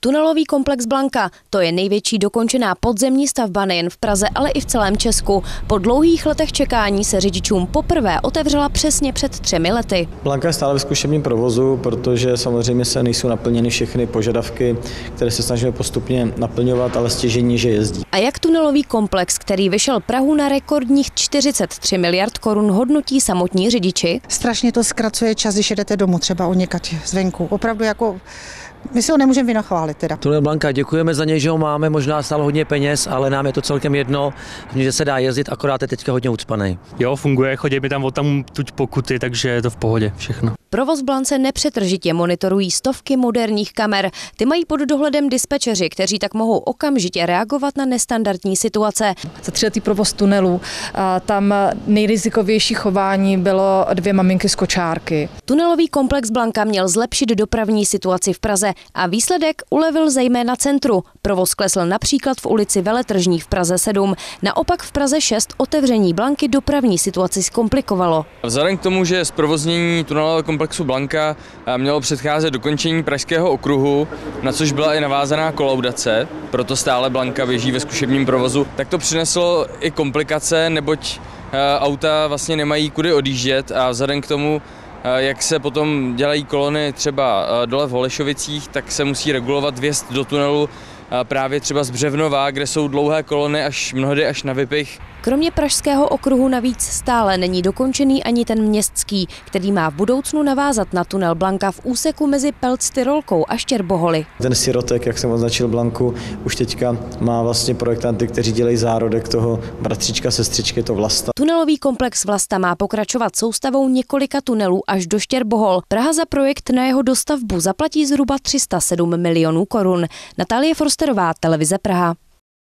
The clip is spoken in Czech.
Tunelový komplex Blanka, to je největší dokončená podzemní stavba nejen v Praze, ale i v celém Česku. Po dlouhých letech čekání se řidičům poprvé otevřela přesně před třemi lety. Blanka je stále ve zkušebním provozu, protože samozřejmě se nejsou naplněny všechny požadavky, které se snažíme postupně naplňovat, ale stěžení, že jezdí. A jak tunelový komplex, který vyšel Prahu na rekordních 43 miliard korun, hodnotí samotní řidiči? Strašně to zkracuje čas, když jedete domů třeba o zvenku. Opravdu jako my si ho nemůžeme vynachválit teda. Tunel Blanka, děkujeme za něj, že ho máme, možná stál hodně peněz, ale nám je to celkem jedno, že se dá jezdit, akorát je teďka hodně ucpaný. Jo, funguje, chodí mi tam o tam tuď pokuty, takže je to v pohodě všechno. Provoz Blance nepřetržitě monitorují stovky moderních kamer. Ty mají pod dohledem dispečeři, kteří tak mohou okamžitě reagovat na nestandardní situace. Za tříletý provoz tunelu tam nejrizikovější chování bylo dvě maminky z kočárky. Tunelový komplex Blanka měl zlepšit dopravní situaci v Praze a výsledek ulevil zejména centru. Provoz klesl například v ulici Veletržní v Praze 7. Naopak v Praze 6 otevření Blanky dopravní situaci zkomplikovalo. Vzhledem k tomu, že zprovoznění tunelového komplexu Blanka mělo předcházet dokončení Pražského okruhu, na což byla i navázaná kolaudace, proto stále Blanka běží ve zkušebním provozu, tak to přineslo i komplikace, neboť auta vlastně nemají kudy odjíždět a vzhledem k tomu, jak se potom dělají kolony třeba dole v Holešovicích, tak se musí regulovat vjezd do tunelu právě třeba z Břevnova, kde jsou dlouhé kolony až mnohdy až na Vypich. Kromě Pražského okruhu navíc stále není dokončený ani ten městský, který má v budoucnu navázat na tunel Blanka v úseku mezi Pelc Tyrolkou a Štěrboholy. Ten sirotek, jak jsem označil Blanku, už teďka má vlastně projektanty, kteří dělají zárodek toho bratříčka, sestřičky, to Vlasta. Tunelový komplex Vlasta má pokračovat soustavou několika tunelů až do Štěrbohol. Praha za projekt na jeho dostavbu zaplatí zhruba 307 milionů korun. Natálie Forsterová, televize Praha.